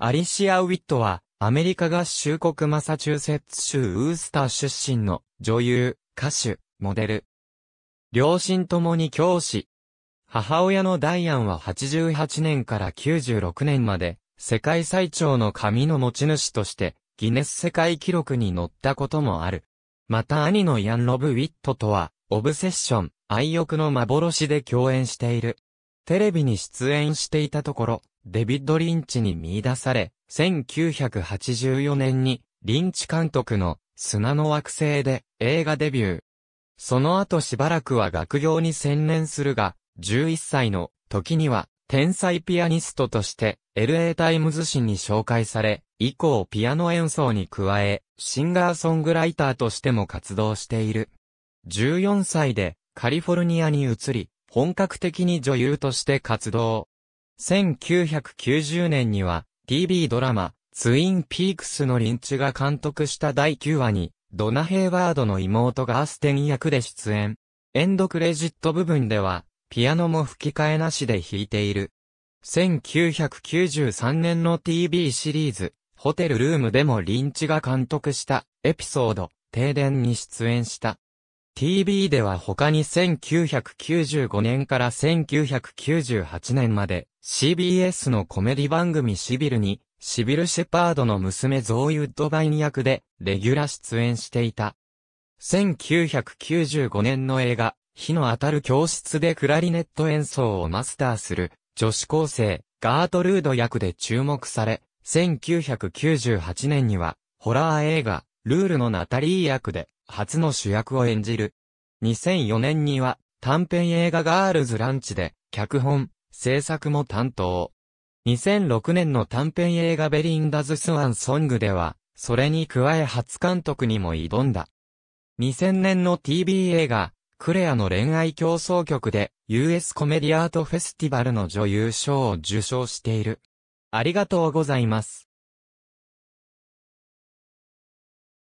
アリシア・ウィットは、アメリカ合衆国マサチューセッツ州ウースター出身の女優、歌手、モデル。両親ともに教師。母親のダイアンは88年から96年まで、世界最長の髪の持ち主として、ギネス世界記録に載ったこともある。また兄のヤン・ロブ・ウィットとは、オブセッション、愛欲の幻で共演している。テレビに出演していたところ、デビッド・リンチに見出され、1984年に、リンチ監督の砂の惑星で映画デビュー。その後しばらくは学業に専念するが、11歳の時には天才ピアニストとして LA タイムズ紙に紹介され、以降ピアノ演奏に加え、シンガーソングライターとしても活動している。14歳でカリフォルニアに移り、本格的に女優として活動。1990年には TV ドラマツインピークスのリンチが監督した第9話にドナ・ヘイワードの妹がアステン役で出演。エンドクレジット部分では、ピアノも吹き替えなしで弾いている。1993年の TV シリーズ、ホテルルームでもリンチが監督したエピソード、停電に出演した。TV では他に1995年から1998年まで CBS のコメディ番組シビルにシビル・シェパードの娘ゾーユッドバイン役で、レギュラー出演していた。1995年の映画、火の当たる教室でクラリネット演奏をマスターする、女子高生、ガートルード役で注目され、1998年には、ホラー映画、ルールのナタリー役で、初の主役を演じる。2004年には、短編映画ガールズランチで、脚本、制作も担当。2006年の短編映画ベリンダズ・スワン・ソングでは、それに加え初監督にも挑んだ。2000年の TV 映画、クレアの恋愛競争曲で US コメディアートフェスティバルの女優賞を受賞している。ありがとうございます。